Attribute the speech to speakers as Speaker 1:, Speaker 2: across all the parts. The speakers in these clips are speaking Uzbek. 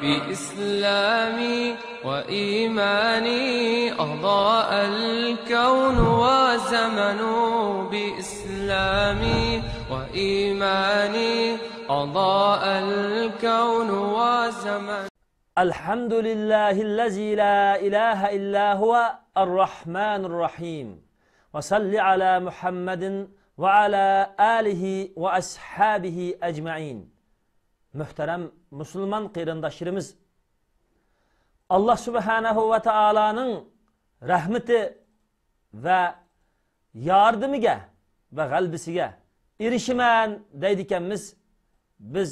Speaker 1: بإسلامي وإيماني أضاء الكون وزمن بإسلامي وإيماني أضاء الكون وزمن
Speaker 2: الحمد لله الذي لا إله إلا هو الرحمن الرحيم. وصل على محمد وعلى آله وأصحابه أجمعين. Muhtaram musulmon qarindoshlarimiz alloh subhanahu va taoloning rahmati va yordamiga va g'albisiga erishiman deydikanmiz biz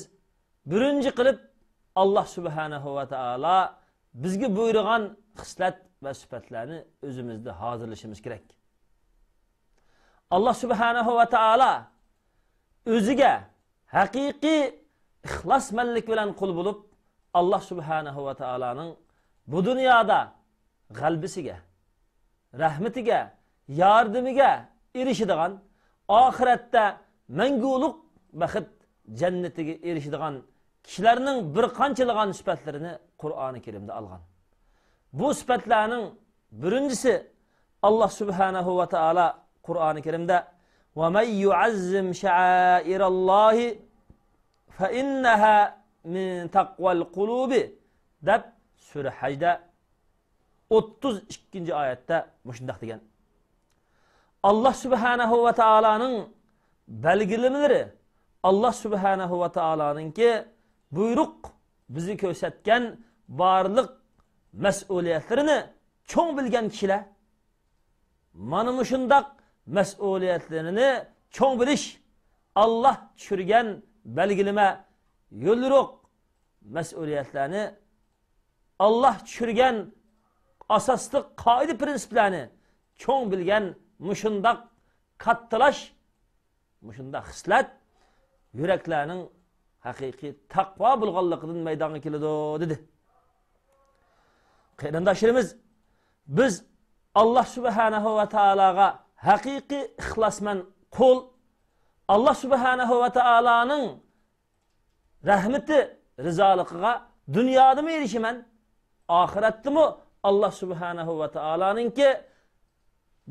Speaker 2: birinchi qilib alloh subhanahu va taolo bizga buyurgan xislat va sifatlarni o'zimizda hozirlashimiz kerak. Alloh subhanahu va taolo o'ziga haqiqiy ihlasmenlik bilen kul bulup Allah Subhanahu ve Taala'nın bu dünyada galbisige, rahmetige, yardımige erişidigan, ahirette menguluk baxit cennetige erişidigan kişilerinin bir qanchiligan sifatlarini Kur'an-ı Kerimde algan. Bu sifatlarning birincisi Allah Subhanahu ve Taala Kur'an-ı Kerimde "Ve men yuazzim şa'aira'llahi" فَإِنَّهَا مِنْ تَقْوَى الْقُلُوبِ deb sura hajda 32 oyatda mushundoq degan alloh subhanahu va taoloning belgilamalari alloh subhanahu va taoloninki buyruq bizni ko'rsatgan barliq mas'uliyatlarini cho'ng bilgan kishilar mana mushundoq mas'uliyatlarini cho'ng bilish alloh tushirgan belgilama yo'lroq mas'uliyatlarni alloh tushirgan asosli qoida prinsiplarni cho'ng bilgan mushundoq kattalash mushundoq hislat yuraklarning haqiqiy taqvo bo'lganligidan maydonga keladi dedi. Qarindoshlarimiz biz alloh subhanahu va taologa haqiqiy ixlosman qo'l alloh subhanahu va taoloning rahmati rizoliqiga dunyodami erishaman? Oxiratdimi? Alloh subhanahu va taoloninki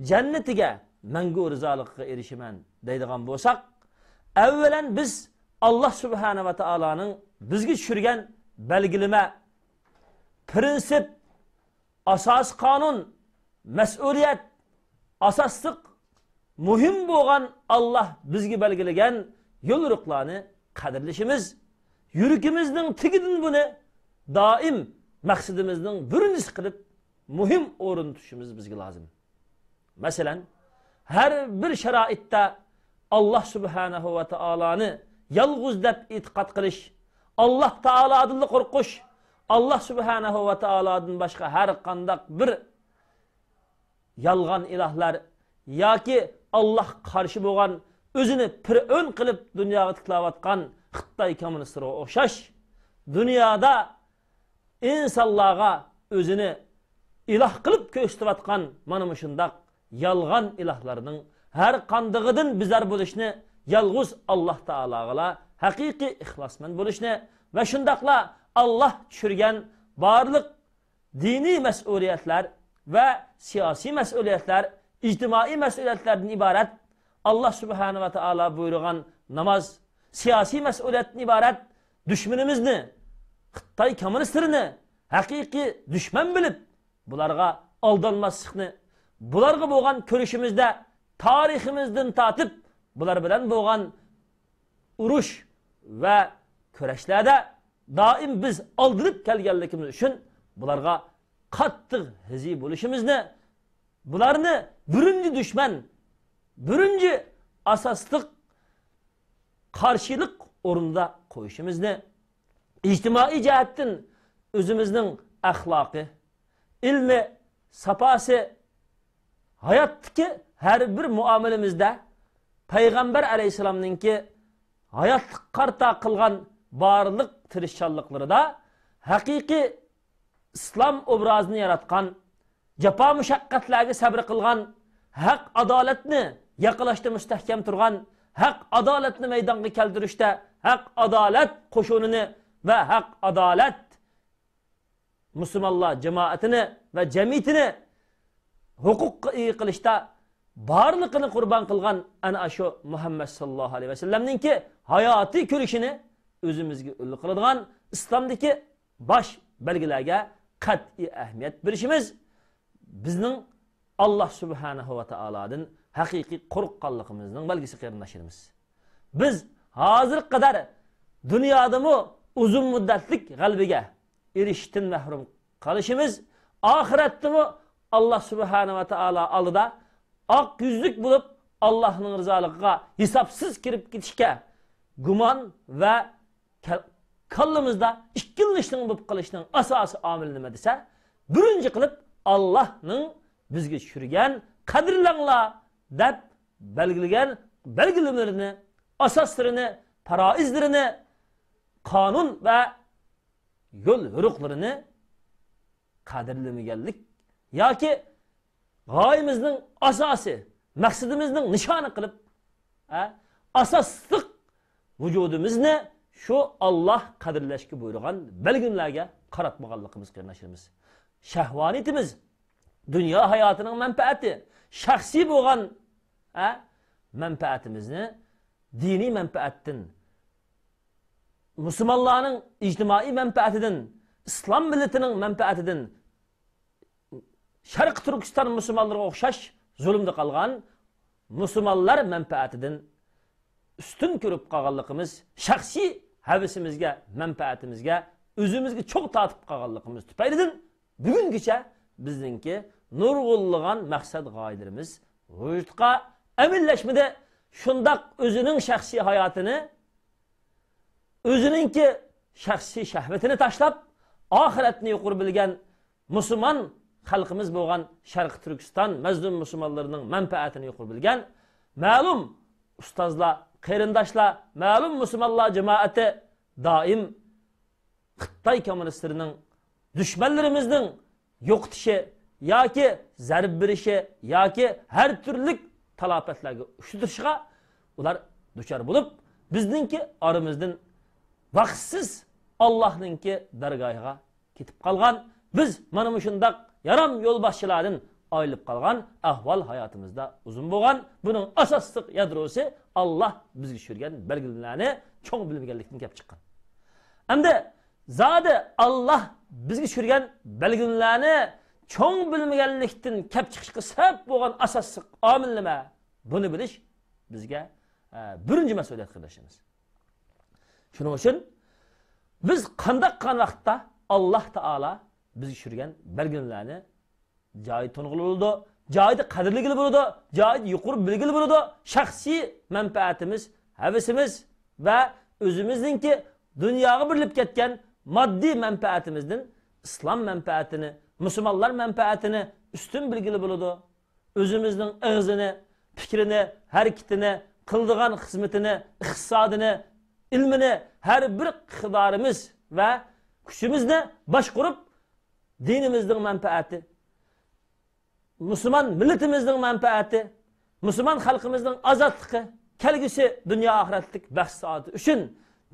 Speaker 2: jannatiga mangu rizoliqiga erishaman deydigan bo'lsak avvalan biz alloh subhanahu va taoloning bizga tushirgan belgilama prinsip asos qonun mas'uliyat asosliq muhim bo'lgan alloh bizga belgilagan yo'lruqlarni qadrlashimiz yuragimizning tigidan buni doim maqsadimizning birinchisi qilib muhim o'rin tutishimiz bizga lozim. Masalan har bir sharoitda alloh subhanahu va taoloni yolg'iz deb e'tiqod qilish alloh taolodan qo'rqish alloh subhanahu va taolodan boshqa har qandaq bir yolg'on ilohlar yoki alloh qarshi bo'lgan o'zini pir'o'n qilib dunyoga tiklayotgan xitoy kommunistlarga o'xshash dunyoda insonlarga o'zini iloh qilib ko'rsatayotgan mana shundoq yolg'on ilohlarning har qandig'idan bizar bo'lishni yolg'iz alloh taologa haqiqiy ixlosmand bo'lishni va shundoqla alloh tushirgan barliq diniy mas'uliyatlar va siyosiy mas'uliyatlar ictimai məsuliyyətlərdən ibarət Allah Subhanahu ve Teala buyurğan namaz, siyasi məsuliyyətdən ibarət düşmünümüzni, Xitay komünistlerini hakiki düşmən bilip bunlarga aldanmasını, bunlarga boğan körüşümüzde tarihimizden tatip bular bilen boğan uruş ve köreşlerde daim biz aldırıp gelgenlikimiz için bunlarga kattık hezi buluşumuzni, bunlarını birinci düşman, birinci asaslık karşılık orunda koyuşumuz ne? İctimai cihettin özümüzün ahlakı, ilmi, sapası, hayattaki her bir muamelimizde Peygamber aleyhisselamın ki hayat karta kılgan bağırlık tırışçallıkları da hakiki İslam obrazını yaratkan jafo mushaqqatlarga sabr qilgan haq adolatni yaqinlashda mustahkam turgan haq adolatni maydonga keltirishda haq adolat qo'shunini va haq adolat musulmonlar jamoatini va jamiyatini huquq qilishda borliqini qurbon qilgan ana shu muhammad sallallohu alayhi vasallamninki hayotiy ko'rishini o'zimizga ul qiladigan islomdagi bosh belgilarga qat'iy ahamiyat berishimiz bizning alloh subhanahu va taolodan haqiqiy qo'rqqanligimizning belgisi qarindoshlarimiz biz hozir qadar dunyodami uzun muddatlik g'albiga erishishdan mahrum qolishimiz oxiratdami alloh subhanava taolo oldida oq yuzlik bo'lib allohning rizoligiga hisobsiz kirib ketishga gumon va kallamizda ikkilishning bo'lib qolishning asosiy omili nima desa birinchi qilib allohning bizga tushirgan qadrlanglar deb belgilagan belgilamalarini asoslarini faroizlarini qonun va yo'l yo'riqlarini qadrlamaganlik yoki g'oyimizning asosi maqsadimizning nishoni qilib asosliq vujudimizni shu olloh qadrlashga buyurgan belginlarga qaratmaganligimiz qarindoshlarimiz shahvoniyatimiz dunyo hayotining manfaati shaxsiy bo'lgan manfaatimizni diniy manfaatdan musulmonlarning ijtimoiy manfaatidan islom millatining manfaatidan sharq turkiston musulmonlarga o'xshash zulmda qolgan musulmonlar manfaatidan ustun ko'rib qolganligimiz shaxsiy havisimizga manfaatimizga o'zimizga cho'q tortib qolganligimiz tufaylidan bugungacha bizningki nurg'unlagan maqsad g'oyalarimiz vujudga amillashmadi. Shundoq o'zining shaxsiy hayotini o'zininki shaxsiy shahvatini tashlab oxiratni yuqori bilgan musulmon xalqimiz bo'lgan sharq turkiston mazlum musulmonlarining manfaatini yuqori bilgan ma'lum ustozlar qarindoshlar ma'lum musulmonlar jamoati doim xitoy kommunistlarining dushmanlarimizning yo'qitishi yoki zarb berishi yoki har turli talofatlarga uchrashiga ular duchor bo'lib bizningki oramizdan vaqtsiz allohninki dargohiga ketib qolgan biz mana shundoq yaram yo'lboshchilardan ayrilib qolgan ahvol hayotimizda uzun bo'lgan. Buning asosli yadrosi alloh bizga tushirgan belgilarni cho'ng bilmaganlikdan kelib chiqqan. Endi zodi olloh bizga tushirgan belgilarni cho'ng bilmaganlikdan kelib chiqishga sabab bo'lgan asosli omil nima? Buni bilish bizga e, birinchi mas'uliyat qilishimiz. Shuning uchun biz qandaq qilgan vaqtda alloh taolo bizga tushirgan belgilarni joyi to'ng'ili bo'ladi joyida qadrligili bo'ladi joyida yuqori bilgili bo'ladi shaxsiy manfaatimiz havasimiz va o'zimizningki dunyoga burilib ketgan moddiy manfaatimizdan islom manfaatini musulmonlar manfaatini ustun bilgili bo'ladi o'zimizning ig'zini fikrini harakatini qildigan xizmatini iqtisodini ilmini har bir iqtidorimiz va kuchimizni boshqurib dinimizning manfaati musulmon millatimizning manfaati musulmon xalqimizning ozodligi kelgusi dunyo oxiratlik baxt saoti uchun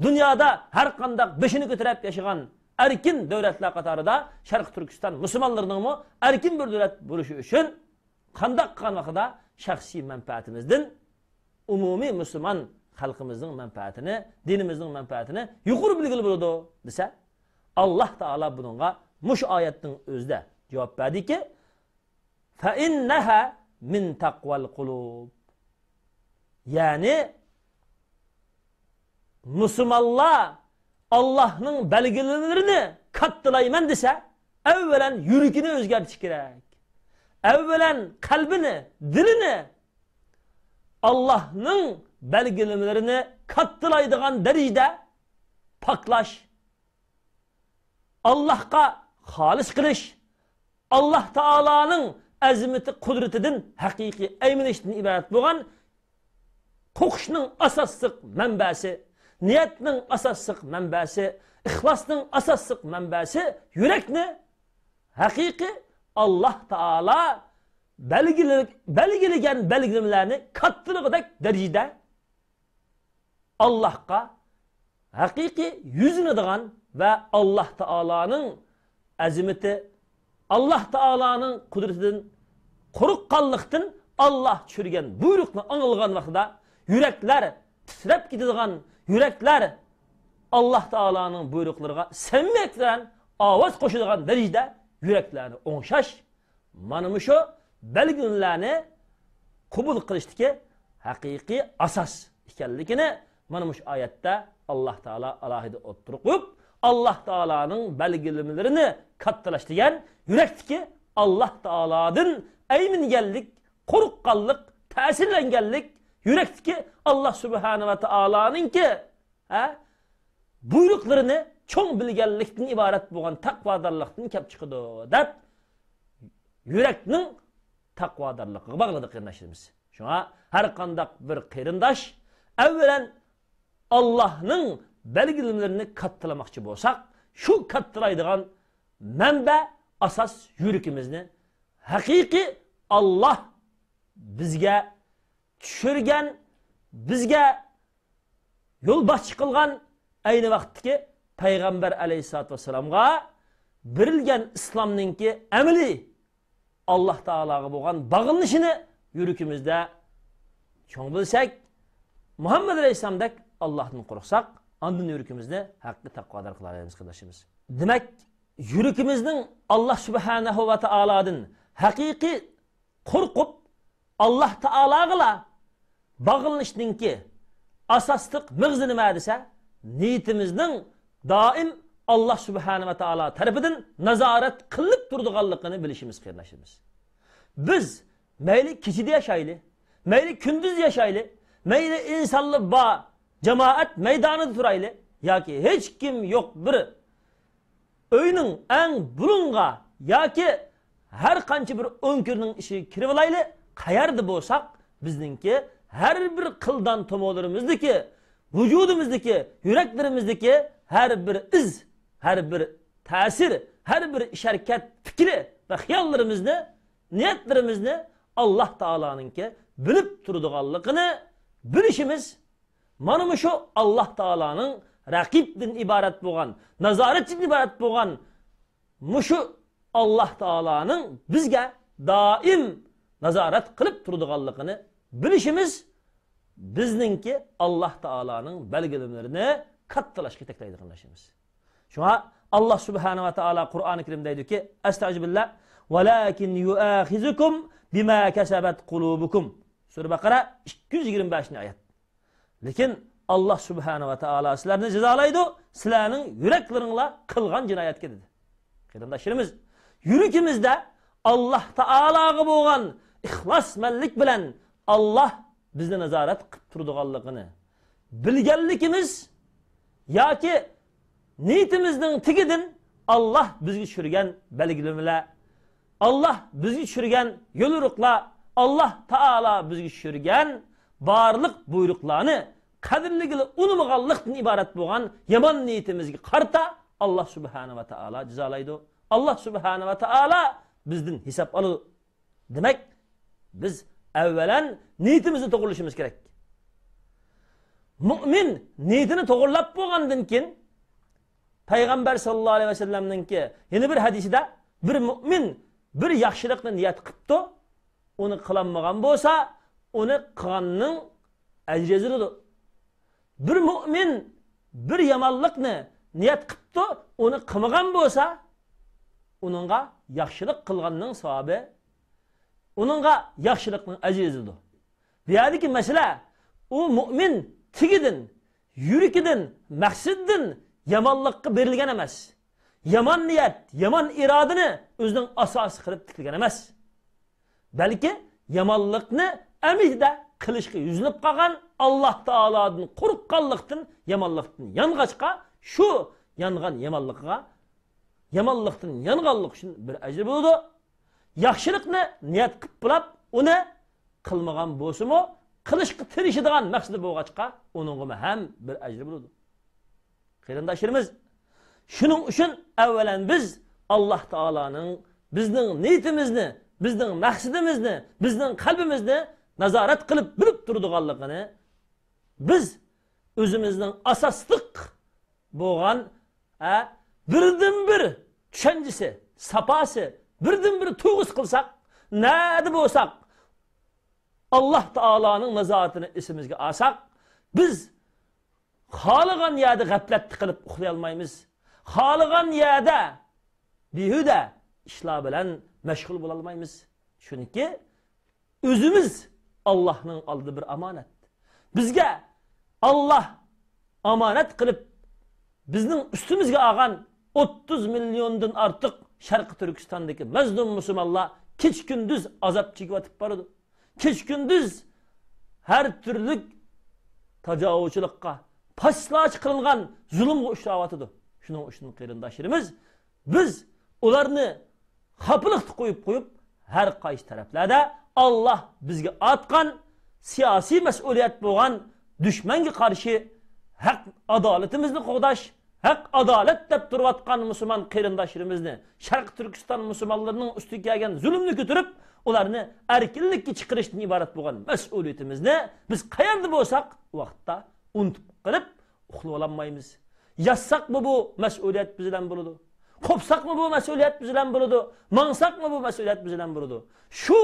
Speaker 2: dunyoda har qandaq beshini ko'tarib yashagan erkin davlatlar qatorida sharq turkiston musulmonlarining erkin bir davlat bo'lishi uchun qandaq qilgan vaqtida shaxsiy manfaatimizdan umumiy musulmon xalqimizning manfaatini dinimizning manfaatini yuqori bilgili bo'ladi desa alloh taolo bunga mush oyatning o'zida javob berdiki فَاِنَّهَا min taqval qulub. Yani Müslümanlar Allah'ın belgelerini kattılayman dese evvelen yürükünü özgertiş gerek. Evvelen kalbini, dilini Allah'ın belgelemelerini kattılaydıgan derecede paklaş. Allah'a halis kılış. Allah Teala'nın azimati qudratidan haqiqiy ayminishdan iborat bo'lgan qo'qishning asosliq manbasi niyatning asosliq manbasi ixlosning asosliq manbasi yurakni haqiqiy alloh taolo belgilagan belgilamlarni kattaligidek darajada allohga haqiqiy yuzinadigan va alloh taoloning azimati alloh taoloning qudratidan qo'rqqanlikdan olloh tushirgan buyruqni angilgan vaqtida yuraklar titrab ketadigan yürekler Allah Taala'nın buyruqlarına səmmiyyətlə avaz qoşulğan dərəcədə yüreklerini onşaş, manımışı, belgünlerini kubul kılıçdaki hakiki asas ikenlikini manımış ayette Allah Teala alahide oturup Allah Teala'nın belgelimlerini kattılaştıgen yürekteki Allah Teala'nın eymin gellik, korukkallık, tesirlengellik, Yürek ki Allah Subhanahu ve Taala'nın ki he, buyruqlarını çoğ bilgenlikten ibaret boğan takvadarlıktan kep çıkıdı. Dep yüreknin takvadarlıkı bağladı kırnaşlarımız. Şuna her kandak bir kırındaş evvelen Allah'ın belgelimlerini kattılamakçı bolsak şu kattılaydıgan menbe asas yürükimizni hakiki Allah bizge tushirgan bizga yo'lboshchi qilgan ayni vaqtdagi payg'ambar alayhissalotu vassalomga berilgan islomninki amaliy alloh taologa bo'lgan bog'inishini yuragimizda cho'ng bilsak muhammad alayhissalomdek allohdan qo'rqsak andin yuragimizni haqqi taqvodor qilaveramiz qardoshimiz demak yuragimizning alloh subhanahu va taolodan haqiqiy qo'rqib alloh taolog'ila bog'lanishninki asosliq mig'zi nima desa niyatimizning doim alloh subhanava taolo tarafidan nazorat qilib turdiganligini bilishimiz qarindoshimiz biz mayli kechida yashayli mayli kunduz yashayli mayli insonli bo jamoat maydonida turayli yoki hech kim yo'q bir uyning eng bulunga yoki har qancha bir o'nkirning ishi kirib olayli qayerda bo'lsak bizningki har bir qildan tomonlarimizdagi vujudimizdagi yuraklarimizdagi har bir iz har bir ta'sir har bir ish harakat fikri va xiyollarimizni niyatlarimizni alloh taoloninki bilib turadiganligini bilishimiz mana shu alloh taoloning raqibdan iborat bo'lgan nazoratchidan iborat bo'lgan mushu alloh taoloning bizga doim nazorat qilib turadiganligini bilishimiz bizningki alloh taoloning belgilamalarini kattalashga yetaklaydi qilishimiz shunga alloh subhanava taolo qur'oni karimda aydiki astajibillah valakin yuahizukum bima kasabat qulubukum. Sura baqara ikki yuz yigirma beshinchi oyat lekin alloh subhanava taolo sizlarni jazolaydi sizlarning yuraklaringlar qilgan jinoyatga dedi. Qarindoshlarimiz yuragimizda alloh taologa bo'lgan ixlosmanlik bilan olloh bizni nazorat qilib turadiganligini bilganligimiz yoki niyatimizning tigidan olloh bizga tushirgan belgilamalar olloh bizga tushirgan yo'luriqlar alloh taolo bizga tushirgan barliq buyruqlarni qadrligini unmaganlikdan iborat bo'lgan yomon niyatimizga qarta alloh subhanava taolo jazolaydi alloh subhanava taolo bizdan hisob oladi demak biz evvelen niyetimizi doğruluşumuz gerek. Mümin niyetini doğrulap boğandın ki Peygamber sallallahu aleyhi ve sellem'nin ki yeni bir hadiside bir mümin bir yaxşılıkla niyet kıptı onu kılanmagan bolsa onu kılanın ecrezini bir mümin bir yamanlıkını niyet kıptı onu kılmagan bolsa onunla yaxşılık kılganının sahibi uningga yaxshilikning ajri ezildi bu yerdagi masala u mo'min tigidan yurikidin maqsaddan yomonlikqa berilgan emas. Yomon niyat yomon irodani o'zining asosi qilib tikilgan emas. Balki yomonlikni amida qilishga yuzinib qolgan alloh taolodan qo'rqqanlikdan yomonlikdan yong'achqa shu yongan yomonlikqa yomonlikdan yonganlik uchun bir ajr bo'ladi yaxshilikni niyat qilib uni qilmagan bo'lsimi qilishga tirishadigan maqsadi bo'lg'achqa uningga ham bir ajri bo'ladi. Qarindoshlarimiz shuning uchun avvalan biz alloh taoloning bizning niyatimizni bizning maqsadimizni bizning qalbimizni nazorat qilib bilib turadiganligini biz o'zimizning asosliq bo'lgan birdan bir tushunchisi sapasi birdan bir tuyg'us qilsak nada bo'lsak alloh taoloning nazoratini esimizga olsak biz xohlagan yerda g'aflatni qilib uxlay olmaymiz xohlagan yerda behuda ishlar bilan mashg'ul bo'lolmaymiz chunki o'zimiz allohning oldida bir omonat bizga olloh omonat qilib bizning ustimizga olgan o'ttiz milliondan ortiq Şarkı Türkistan'daki mezlum Müslümanlar kiç gündüz azap çekivatıp barıdı. Kiç gündüz her türlü tacavuzçulukka, pasla çıkılgan zulümge uçravatıdı. Şunun uçunun kıyırındaşlarımız biz onlarını kapılık koyup koyup her kayış taraflarda Allah bizge atkan siyasi mesuliyet boğan düşmenge karşı hak adaletimizni kodaş haq adolat deb turayotgan musulmon qarindoshlarimizni sharq turkiston musulmonlarining ustiga kelgan zulmni ko'tarib ularni erkinlikka chiqarishdan iborat bo'lgan mas'uliyatimizni biz qayerda bo'lsak vaqtda unutib qilib uxlab ololmaymiz yotsaqmi bu mas'uliyat bizdan bo'ladi? Qo'psaqmi bu mas'uliyat bizdan bo'ladi? Mansaqmi bu mas'uliyat bizdan bo'ladi? Shu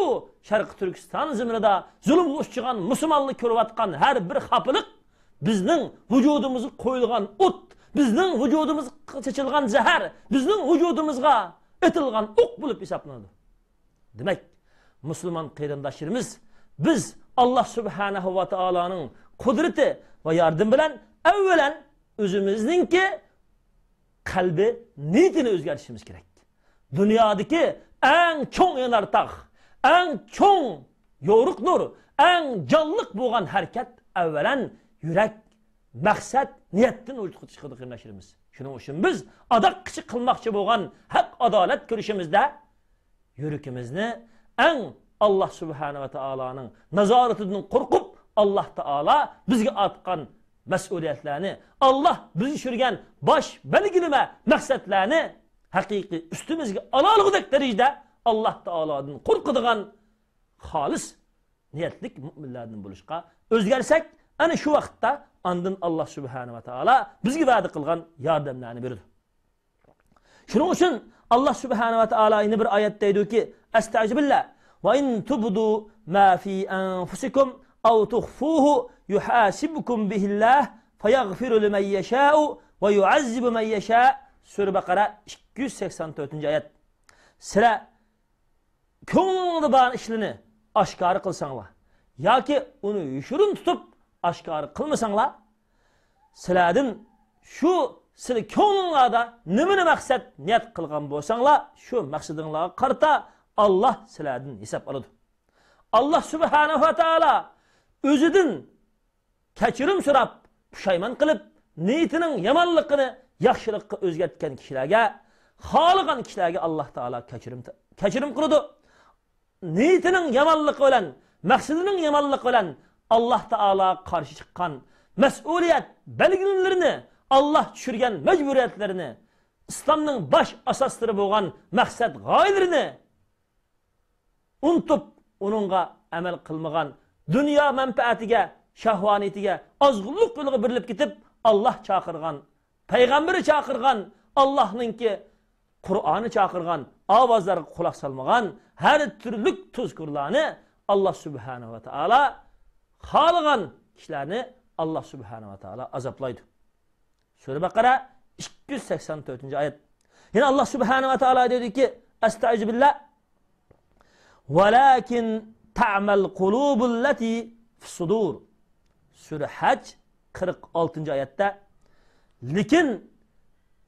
Speaker 2: sharqi turkiston ziminida zulmga uchragan musulmonni ko'rayotgan har bir xapliq bizning vujudimizga qo'yilgan o't bizning vujudimizga chechilgan zahar bizning vujudimizga etilgan o'q bo'lib hisoblanadi. Demak musulmon qarindoshlarimiz biz alloh subhanahu va taoloning qudrati va yordami bilan avvalan o'zimizningki qalbi niyatini o'zgartirishimiz kerak. Dunyodagi eng cho'ng yanartaq eng cho'ng yo'riq nur eng jonliq bo'lgan harakat avvalan yurak maqsad niyatdan vujudga chiqadi qarindoshlarimiz shuning uchun biz adoqchi qilmoqchi bo'lgan haq adolat ko'rishimizda yurakimizni eng alloh subhanava taoloning nazoratidan qo'rqib alloh taolo bizga otgan mas'uliyatlarni olloh biz tushirgan bosh belgilama maqsadlarni haqiqiy ustimizga ololgudek darajada alloh taolodan qo'rqadigan xolis niyatlik mo'minlardan bo'lishga o'zgarsak ana shu vaqtda andin alloh subhanava taolo bizga va'da qilgan yordamlarni berdi shuning uchun alloh subhanava taolo yana bir oyatda aytdiki astajibillah va in tubdu ma fi anfusikum aw tukhfuhu yuhasibkum bihillah fayaghfiru liman yasha'u va yu'azzibu man yasha' sura baqara 284 oyat sizlar ko'nglingda bor ishlarni oshkora qilsanglar yoki uni yushirin tutib oshkora qilmasanglar sizlardan shu sizlar ko'nglinglarda nimani maqsad niyat qilgan bo'lsanglar shu maqsadinglarga qarata olloh sizlardan hisob oladi. Alloh subhanava taolo o'zidan kechirim so'rab pushaymon qilib niyatining yomonligini yaxshilikqa o'zgartgan kishilarga xohlagan kishilarga alloh taolo kechirim kechirim qiladi. Niyatining yomonligi bilan maqsadining yomonligi bilan alloh taolo qarshi chiqqan mas'uliyat belgilarini alloh tushirgan majburiyatlarini islomning bosh asoslari bo'lgan maqsad g'oyalarini unutib uningga amal qilmagan dunyo manfaatiga shahvoniyatiga ozg'unlik yo'liga berilib ketib olloh chaqirgan payg'ambari chaqirgan allohninki qur'oni chaqirgan ovozlarga quloq solmagan har turlik tuzkurlarni alloh subhanava taolo halagan kişilerini Allah Subhanahu ve Teala azaplaydı. Sure Bakara 284. ayet. Yine Allah Subhanahu ve Teala dedi ki: "Estaizu billah. Velakin ta'mel kulubul lati fis-sudur." Sure Hac 46. ayette. Lakin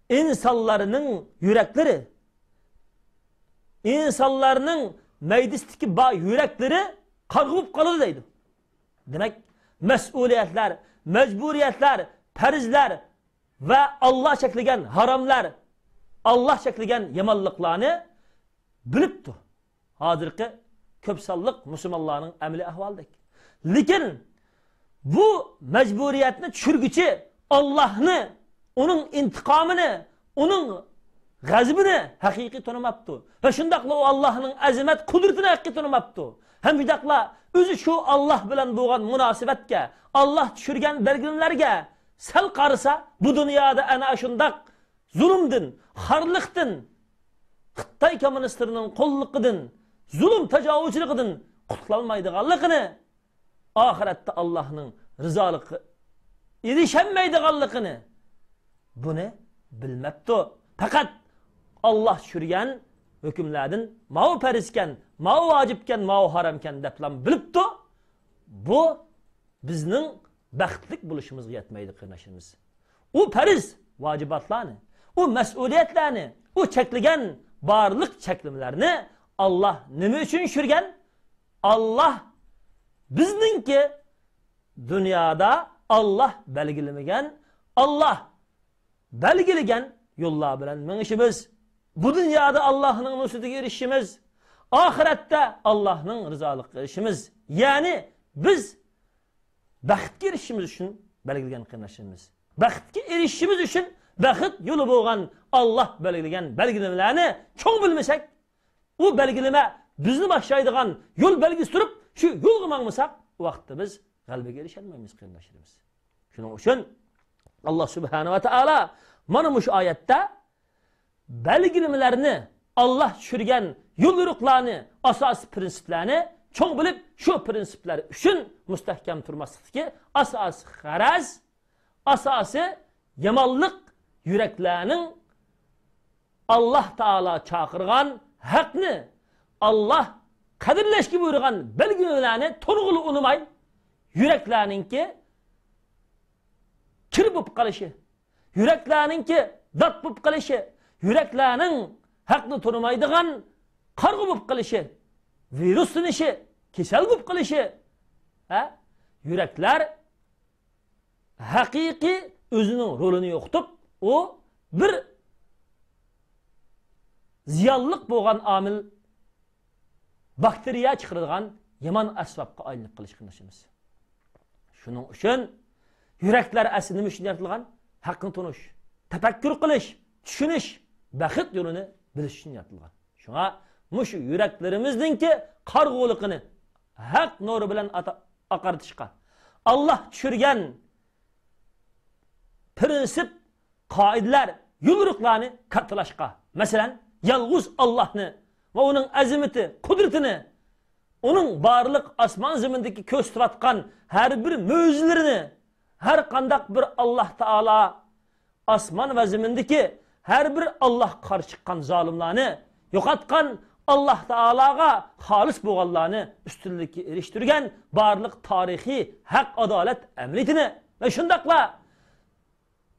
Speaker 2: insanların yürekleri insanların meclisteki bağ yürekleri kargıp kalır deydi. Demak mas'uliyatlar majburiyatlar farzlar va olloh cheklagan haromlar olloh cheklagan yomonliklarni bilibdi. Hozirgi ko'p sonliq musulmonlarning amli ahvoldek. Lekin bu majburiyatni tushirguchi ollohni uning intiqomini uning g'azbini haqiqiy tanimabdi va shundoqla u allohning azamat qudratini haqiqiy tanimabdi ham shundoqla o'zi shu olloh bilan bo'lgan munosabatga olloh tushirgan belgilarga sal qarasa bu dunyoda ana shundoq zulmdin xorliqdin xitoy kommunistlarining qo'lliqidan zulm tajovuzchiligidan qutulolmaydiganligini oxiratda allohning rizoligi erisholmaydiganligini buni Allah faqat olloh tushirgan hukmlardan mau farizkan mau vojibkan mau haromkan deb bilibdi. Bu bizning baxtlik bo'lishimizga yetmaydi qarindoshimiz u fariz vojibotlarni u mas'uliyatlarni u cheklagan barliq cheklimlarni olloh nima uchun tushirgan? Olloh bizningki dunyoda olloh belgilamagan olloh belgilagan yo'llar bilan minishimiz bu dunyoda allohning nusratiga erishishimiz oxiratda allohning rizolik qilishimiz ya'ni biz baxtga erishishimiz uchun belgilagan qarindoshimiz baxtga erishishimiz uchun baxt yo'li bo'lgan olloh belgilagan belgilamalarni cho'ng bilmasak u belgilama bizni boshlaydigan yo'l belgisi turib shu yo'lga mangmasak u vaqtda biz g'alabaga erisholmaymiz qarindoshlarimiz shuning uchun alloh subhanava taolo mana shu oyatda belgilamalarni olloh tushirgan yo'l yo'riqlarni asosiy prinsiplarni cho'ng bilib shu prinsiplar uchun mustahkam turmaslikdagi asosiy g'araz asosi yomonlik yuraklarning alloh taolo chaqirgan haqni olloh qadrlashga buyurgan belgilarni to'g'ri unamay yuraklarninki kir bo'lib qolishi yuraklarninki dod bo'lib qolishi yuraklarning haqni tonimaydigan qarg'u bo'lib qolishi viruslanishi kasal bo'lib qolishi yuraklar haqiqiy o'zining rolini yo'qotib u bir ziyonliq bo'lgan omil bakteriya chiqaradigan yomon asbobga aylanib qilish qilishimiz shuning uchun yuraklar asli nima uchun yaratilgan? Haqni tunish tafakkur qilish tushunish baxt yo'lini bilish uchun yaratilgan shunga mushu yuraklarimizningki qarg'uliqini haq nuri bilan oqartishga olloh tushirgan prinsip qoidalar yo'lriqlarni kattalashga masalan yolg'iz ollohni va uning azimati qudratini uning barliq osmon zimindagi ko'z turatgan har bir mo'jizalarini har qandaq bir alloh taolo osmon va zimindagi har bir olloh qarshi chiqqan zolimlarni yo'qotgan alloh taologa xolis bo'lganlarni ustunlikka erishtirgan barliq tarixiy haq adolat amaliyatini va shundoqla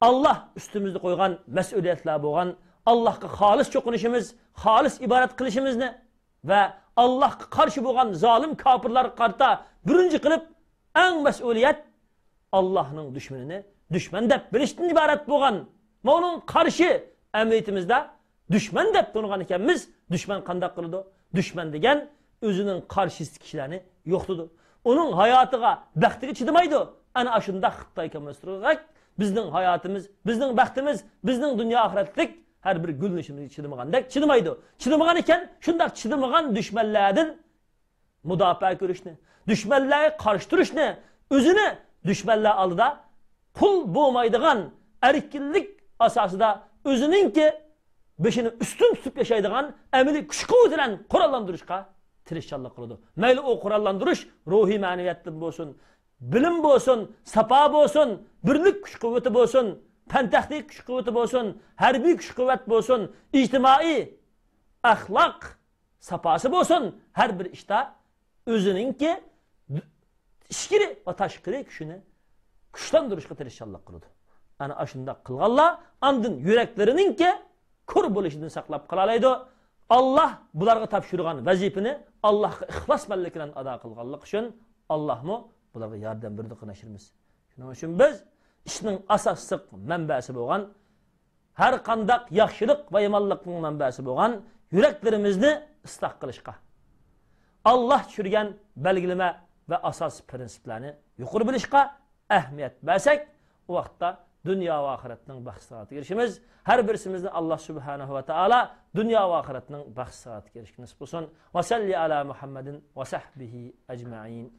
Speaker 2: alloh ustimizda qo'ygan mas'uliyatlar bo'lgan allohga xolis cho'qinishimiz xolis ibodat qilishimizni va allohga qarshi bo'lgan zolim kofirlarga qarta birinchi qilib eng mas'uliyat allohning dushmanini dushman deb bilishdan iborat bo'lgan uning qarshi amaliyatimizda dushman deb tanigan ekanmiz. Dushman qandoq qiladi dushman degan o'zining qarshisi kishilarni yo'qtidi uning hayotiga baxtiga chidamaydi ana shunda xitoy kommunistlar bizning hayotimiz bizning baxtimiz bizning dunyo oxiratlik har bir gulnishimizga chidamagandek chidamaydi chidamagan ekan shundoq chidamagan dushmanlardan mudofaa ko'rishni dushmanlarga qarshi turishni o'zini dushmanlar oldida qul bo'lmaydigan erkinlik asosida o'ziningki beshini ustun tutib yashaydigan amaliy kuch quvvat bilan qurollantirishga tirishchanlik qiladi. Mayli u qurollantirish ruhiy ma'naviyatdan bo'lsin bilim bo'lsin sapa bo'lsin birlik kuch quvvati bo'lsin fan texnik kuch quvvati bo'lsin harbiy kuch quvvat bo'lsin ijtimoiy axloq saposi bo'lsin har bir ishda o'ziningki ichkiri va tashqi kuchini kuchlantirishga tirishchanlik qiladi. Ana shundoq qilganlar andin yuraklarininki ko'r bo'lishidan saqlab qolalaydi olloh bularga topshirgan vazifani allohga ixlos bilan ado qilganlik uchun allohmi bularga yordam berdi qilishimiz shuning uchun biz ishning asosiy manbasi bo'lgan har qandaq yaxshilik va yomonlikning manbasi bo'lgan yuraklarimizni isloh qilishga olloh tushirgan belgilama va asosiy prinsiplarni yuqori bilishga ahamiyat bersak u vaqtda dünya ve ahiretinin baxış girişimiz. Her birisimizde Allah Subhanahu ve Teala dünya ve ahiretinin baxış saati girişimiz bulsun. Ve salli ala Muhammedin ve sahbihi ecma'in.